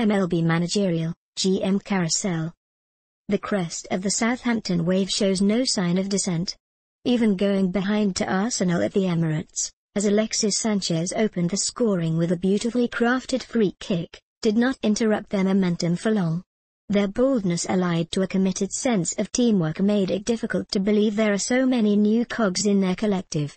MLB Managerial, GM Carousel. The crest of the Southampton wave shows no sign of descent. Even going behind to Arsenal at the Emirates, as Alexis Sanchez opened the scoring with a beautifully crafted free kick, did not interrupt their momentum for long. Their boldness allied to a committed sense of teamwork made it difficult to believe there are so many new cogs in their collective.